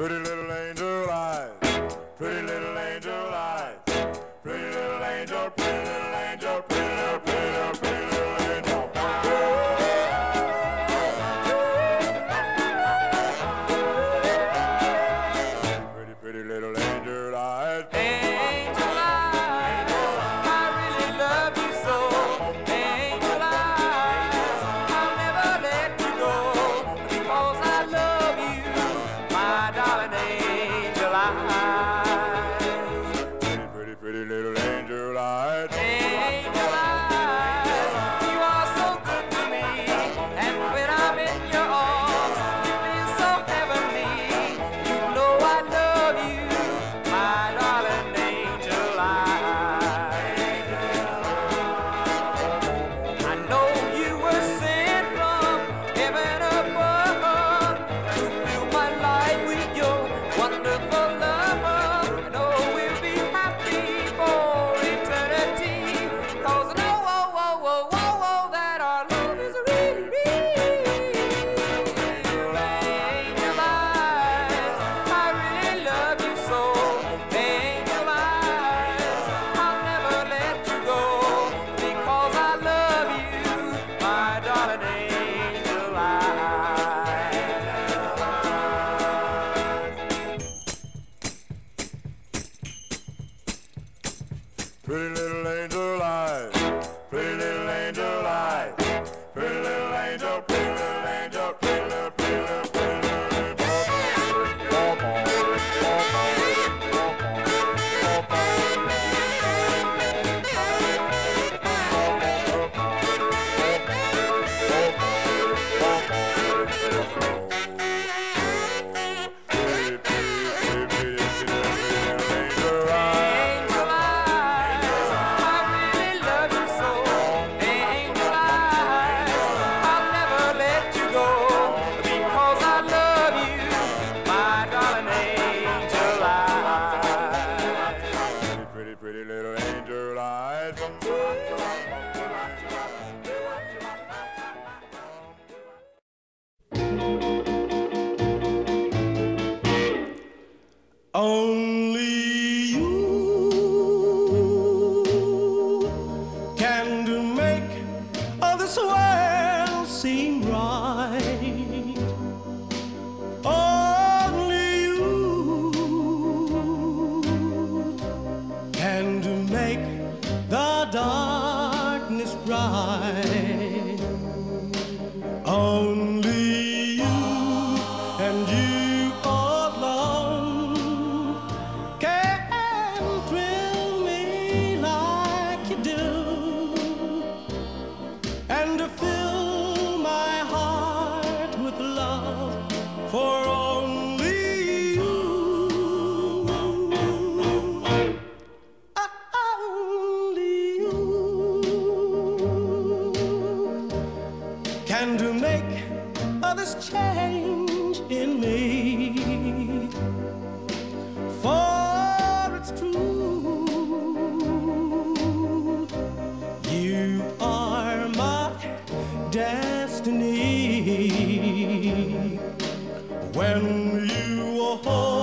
Pretty little angel eyes, pretty little angel eyes, pretty little angel, pretty little Really? ain't right. Only you can make the darkness bright. Only you and you. alone can thrill me like when you were home.